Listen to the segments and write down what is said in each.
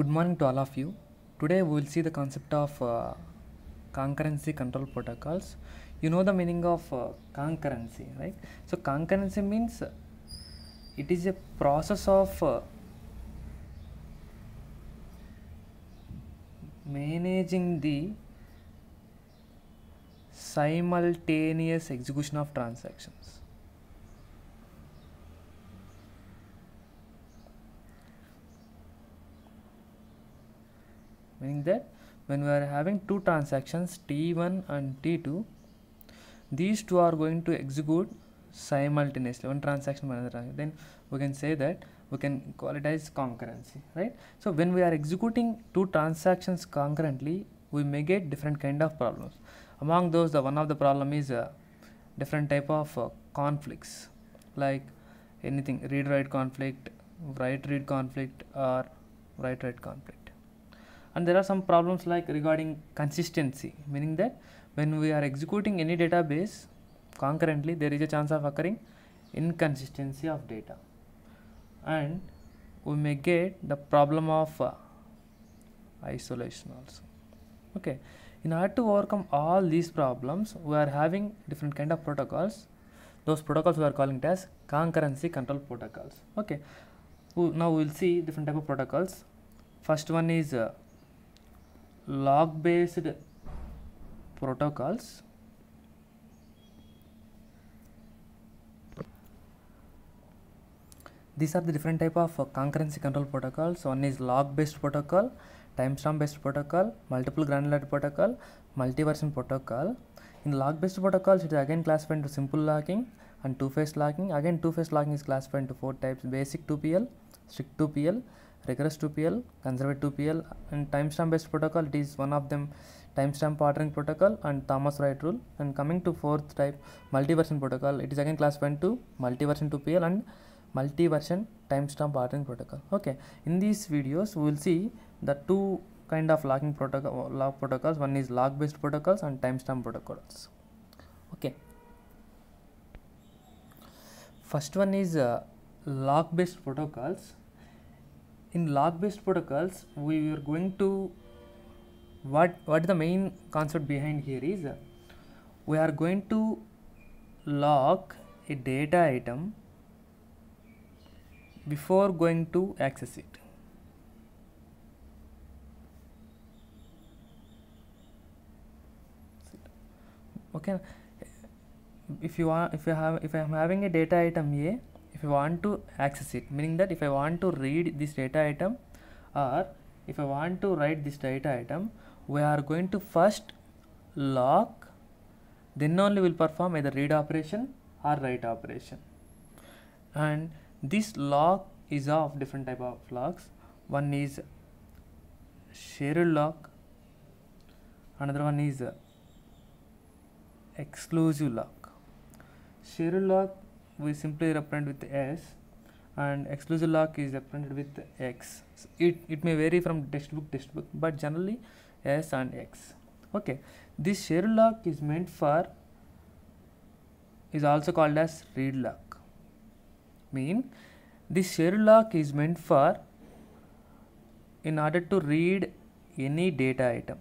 Good morning to all of you. Today we will see the concept of uh, concurrency control protocols. You know the meaning of uh, concurrency, right? So concurrency means uh, it is a process of uh, managing the simultaneous execution of transactions. Meaning that when we are having two transactions t1 and t2 these two are going to execute simultaneously. One transaction another then we can say that we can call it as concurrency right? So when we are executing two transactions concurrently we may get different kind of problems. Among those the one of the problem is uh, different type of uh, conflicts. Like anything read write conflict write read conflict or write write conflict and there are some problems like regarding consistency meaning that when we are executing any database concurrently there is a chance of occurring inconsistency of data. And we may get the problem of uh, isolation also. Okay. In order to overcome all these problems we are having different kind of protocols. Those protocols we are calling it as concurrency control protocols. Okay. Now we will see different type of protocols. First one is uh, lock based protocols. These are the different type of uh, concurrency control protocols. One is lock based protocol timestamp based protocol multiple granular protocol multi-version protocol. In lock based protocols it is again classified into simple locking and two phase locking. Again two phase locking is classified into four types basic 2pl strict 2pl rigorous 2pl conservative 2pl and timestamp based protocol it is one of them. Timestamp ordering protocol and thomas write rule. And coming to fourth type multi-version protocol. It is again classified into multi-version 2pl and multi-version timestamp ordering protocol. Okay in these videos we will see the two kind of locking protocol lock protocols. One is lock based protocols and timestamp protocols. Okay. First one is uh, lock based protocols in lock based protocols we are going to what what the main concept behind here is we are going to log a data item before going to access it. Okay. If you want if you have if i am having a data item a if I want to access it meaning that if i want to read this data item or if i want to write this data item we are going to first lock then only will perform either read operation or write operation. And this lock is of different type of locks. One is shared lock another one is exclusive lock. Shared lock we simply represent with s and exclusive lock is represented with x. S- it, it may vary from textbook textbook but generally s and x. Okay. This shared lock is meant for is also called as read lock. Mean this shared lock is meant for in order to read any data item.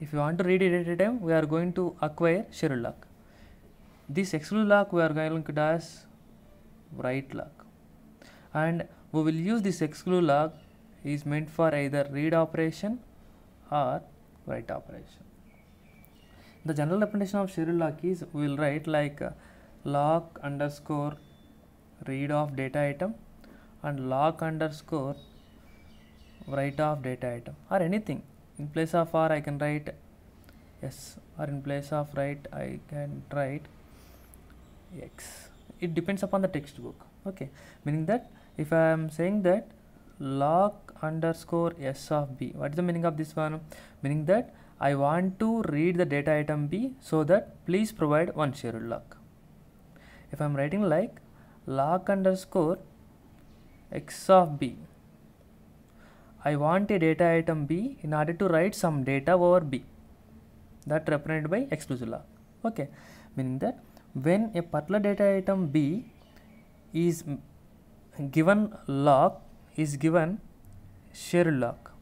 If you want to read a data item we are going to acquire shared lock this exclusive lock we are going to as write lock. And we will use this exclusive lock is meant for either read operation or write operation. The general representation of shared lock is we will write like uh, lock underscore read of data item and lock underscore write of data item or anything. In place of r i can write yes or in place of write i can write x. It depends upon the textbook. Okay. Meaning that if i am saying that lock underscore s of b what is the meaning of this one? Meaning that i want to read the data item b so that please provide one shared lock. If i'm writing like lock underscore x of b I want a data item B in order to write some data over B. That represented by exclusive lock. Okay, meaning that when a particular data item B is given lock is given share lock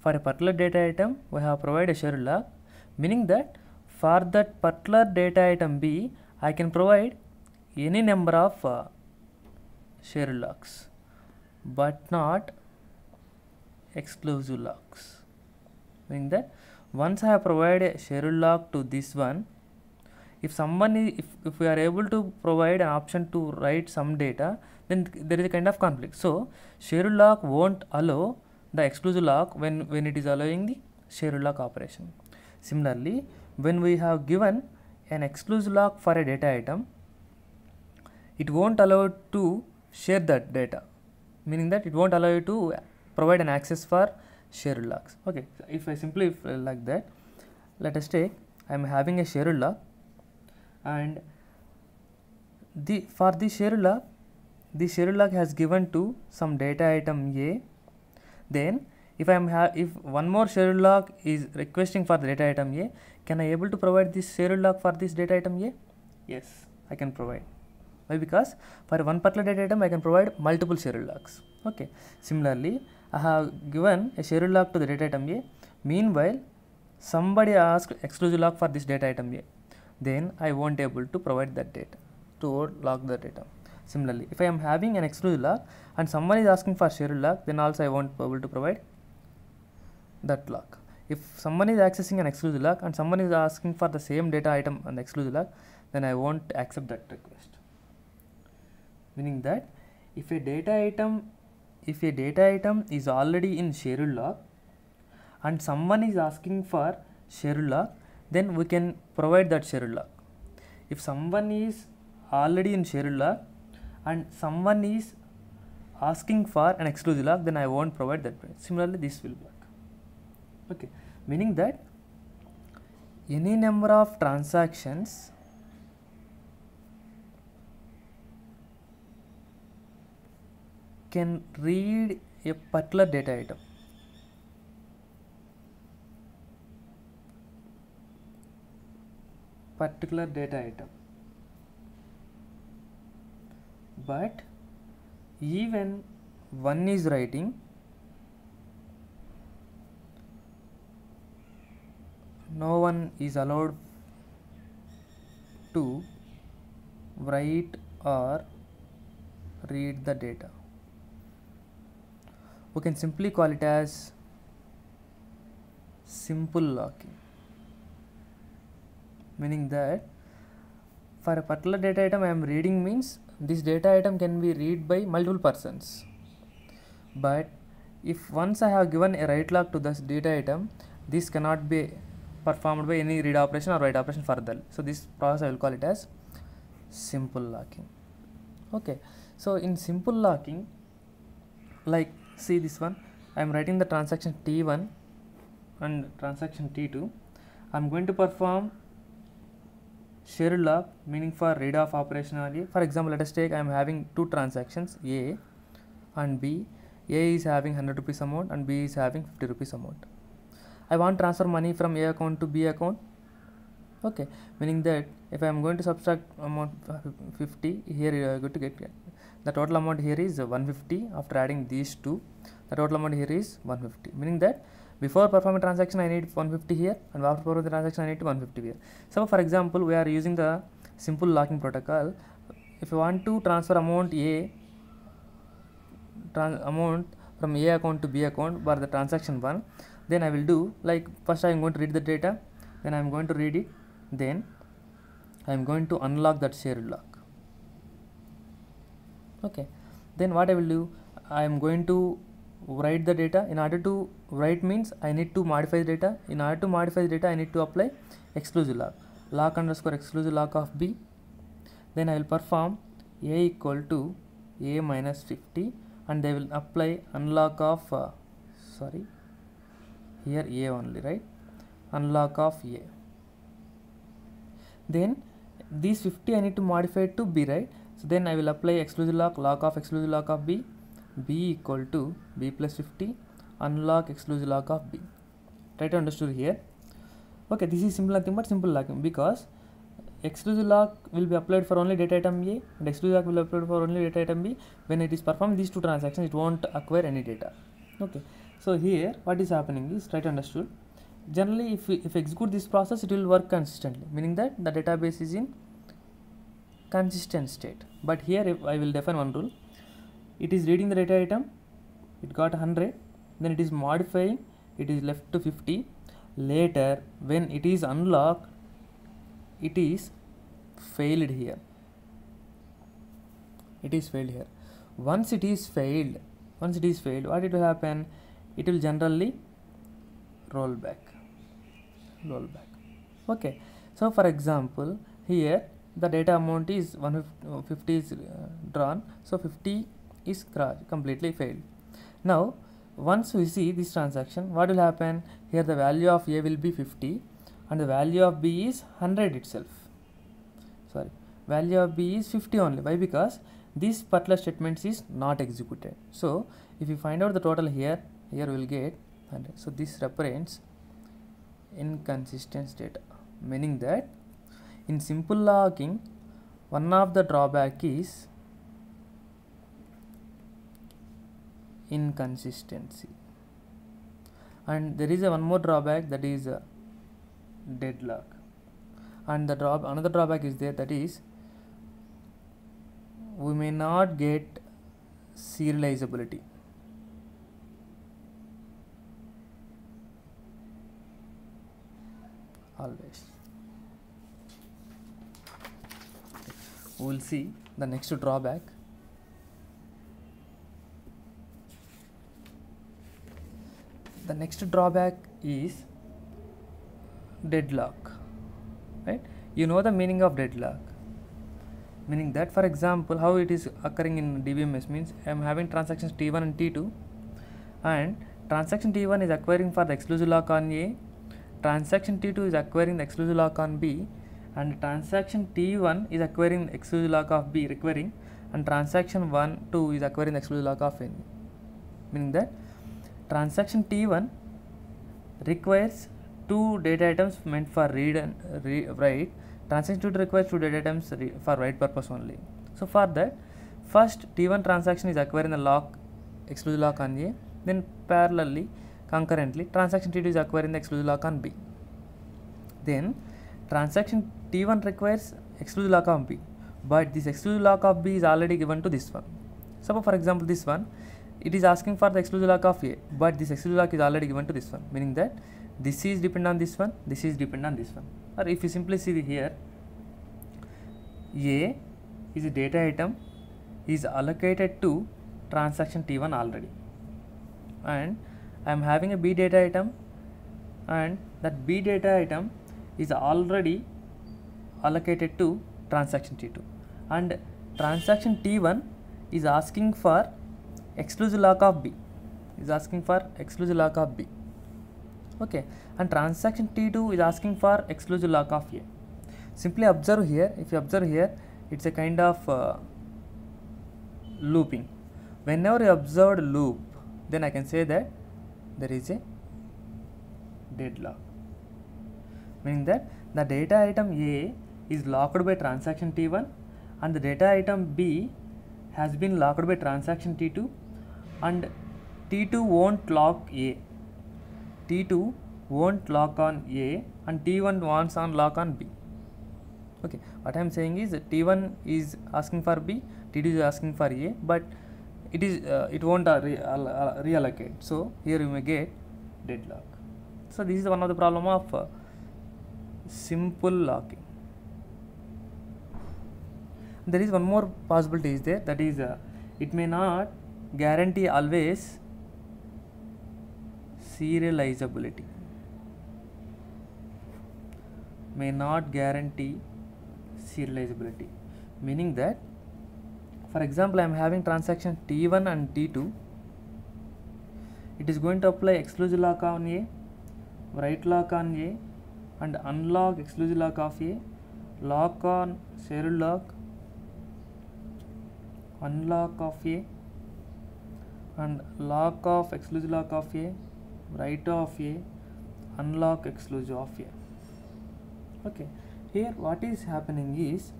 for a particular data item we have provided a shared lock meaning that for that particular data item b i can provide any number of uh, shared locks but not exclusive locks meaning that once i have provided a shared lock to this one if someone is, if, if we are able to provide an option to write some data then there is a kind of conflict. So shared lock won't allow the exclusive lock when when it is allowing the shared lock operation. Similarly when we have given an exclusive lock for a data item it won't allow to share that data meaning that it won't allow you to provide an access for shared locks. Okay so if i simply if, like that let us take i am having a shared lock and the for the shared lock the shared lock has given to some data item a. Then if i am if one more shared lock is requesting for the data item a can i able to provide this shared lock for this data item a? Yes i can provide. Why? Because for one particular data item i can provide multiple shared locks okay. Similarly i have given a shared lock to the data item a. Meanwhile somebody asked exclusive lock for this data item a then i won't able to provide that data to lock the data. Similarly if i am having an exclusive lock and someone is asking for shared lock then also i won't be able to provide that lock. If someone is accessing an exclusive lock and someone is asking for the same data item on the exclusive lock then i won't accept that request. Meaning that if a data item if a data item is already in shared lock and someone is asking for shared lock then we can provide that shared lock if someone is already in shared lock and someone is asking for an exclusive lock then i won't provide that similarly this will work. Okay. Meaning that any number of transactions can read a particular data item particular data item. But even one is writing no one is allowed to write or read the data. We can simply call it as simple locking meaning that for a particular data item I am reading means this data item can be read by multiple persons. But if once I have given a write lock to this data item this cannot be performed by any read operation or write operation further. So this process I will call it as simple locking. Okay. So in simple locking like see this one. I am writing the transaction T1 and transaction T2 I am going to perform shared lock meaning for read off operation A. For example, let us take I am having two transactions A and B. A is having 100 rupees amount and B is having 50 rupees amount. I want transfer money from A account to B account. Okay, meaning that if I am going to subtract amount 50 here you are going to get the total amount here is 150 after adding these two the total amount here is 150 meaning that before performing transaction I need 150 here and after performing the transaction I need 150 here. So for example we are using the simple locking protocol. If you want to transfer amount A trans amount from A account to B account for the transaction 1 then I will do like first I am going to read the data then I am going to read it then I am going to unlock that shared lock. Okay. Then what I will do? I am going to write the data. In order to write means I need to modify the data. In order to modify the data I need to apply exclusive lock. Lock underscore exclusive lock of B. Then I will perform A equal to A minus 50 and they will apply unlock of uh, sorry here A only right? Unlock of A. Then these 50 I need to modify to B right? So then I will apply exclusive lock lock of exclusive lock of B b equal to b plus 50 unlock exclusive lock of b try to understood here okay this is simple nothing but simple locking because exclusive lock will be applied for only data item A and exclusive lock will be applied for only data item B. When it is performed these two transactions, it won't acquire any data. Okay. So here what is happening is try to understood. Generally, if we, if execute this process, it will work consistently, meaning that the database is in consistent state. But here if I will define one rule. It is reading the data item, it got 100, then it is modifying, it is left to 50. Later, when it is unlocked, it is failed here. It is failed here. Once it is failed once it is failed what it will happen? It will generally roll back. Roll back. Okay. So for example here the data amount is 150 is uh, drawn. So 50 is completely failed. Now once we see this transaction what will happen? Here the value of a will be 50 and the value of b is 100 itself. Sorry value of b is 50 only. Why? Because this particular statement is not executed. So if you find out the total here here we will get 100 so this represents inconsistent data meaning that in simple locking one of the drawback is inconsistency. And there is a one more drawback that is uh, deadlock. And the drop another drawback is there that is we may not get serializability. Always. We will see the next drawback the next drawback is deadlock right? You know the meaning of deadlock. Meaning that for example how it is occurring in DBMS means I am having transactions T1 and T2 and transaction T1 is acquiring for the exclusive lock on A transaction T2 is acquiring the exclusive lock on B and transaction T1 is acquiring the exclusive lock of B requiring and transaction 1 2 is acquiring the exclusive lock of N. Meaning that transaction T1 requires two data items meant for read and re write. Transaction T2 requires two data items for write purpose only. So for that first t1 transaction is acquiring the lock exclusive lock on a then parallelly concurrently transaction t2 is acquiring the exclusive lock on b. Then transaction t1 requires exclusive lock on b but this exclusive lock of b is already given to this one. Suppose for example this one it is asking for the exclusive lock of a but this exclusive lock is already given to this one meaning that this is dependent on this one this is dependent on this one. Or if you simply see here a is a data item is allocated to transaction t1 already. And I am having a b data item and that b data item is already allocated to transaction t2 and transaction t1 is asking for exclusive lock of b. Is asking for exclusive lock of b. Okay. And transaction t2 is asking for exclusive lock of a. Simply observe here. If you observe here it's a kind of uh, looping. Whenever you observed loop then i can say that there is a deadlock. Meaning that the data item a is locked by transaction t1 and the data item b has been locked by transaction t2 and t2 won't lock a T2 won't lock on A and T1 wants on lock on B. Okay, what I am saying is T1 is asking for B, T2 is asking for A, but it is uh, it won't uh, re uh, reallocate. So here you may get deadlock. So this is one of the problem of uh, simple locking. There is one more possibility is there that is uh, it may not guarantee always serializability. May not guarantee serializability. Meaning that for example I am having transaction T1 and T2 it is going to apply exclusive lock on A write lock on A and unlock exclusive lock of A lock on serial lock unlock of A and lock of exclusive lock of A write of a unlock exclusive of a. Okay here what is happening is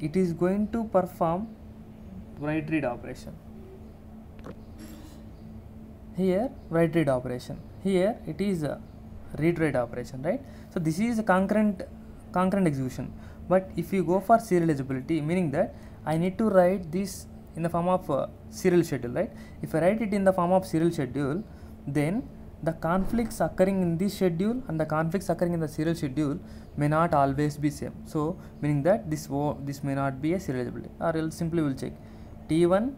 it is going to perform write read operation. Here write read operation. Here it is a read write operation right? So this is a concurrent concurrent execution. But if you go for serializability meaning that i need to write this in the form of uh, serial schedule right? If i write it in the form of serial schedule then the conflicts occurring in this schedule and the conflicts occurring in the serial schedule may not always be same. So meaning that this this may not be a serializability or else simply we'll check. T1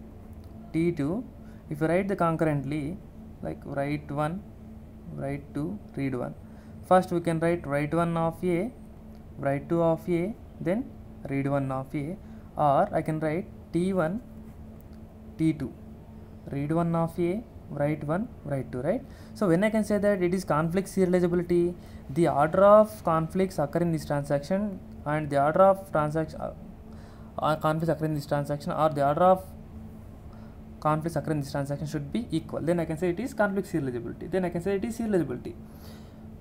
t2 if you write the concurrently like write 1 write 2 read 1 first we can write write 1 of a write 2 of a then read 1 of a. Or i can write t1 t2 read 1 of a write 1 write 2 right? So when i can say that it is conflict serializability the order of conflicts occur in this transaction and the order of transaction uh, uh, conflicts occur in this transaction or the order of conflicts occur in this transaction should be equal. Then i can say it is conflict serializability. Then i can say it is serializability.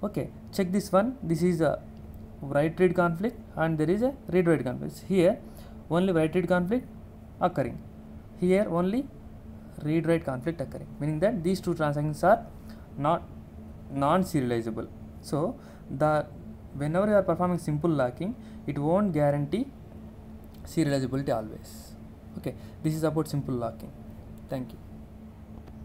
Okay check this one. This is a write read conflict and there is a read write conflict. Here only write read conflict occurring here only read write conflict occurring meaning that these two transactions are not non serializable so the whenever you are performing simple locking it won't guarantee serializability always. Okay this is about simple locking. Thank you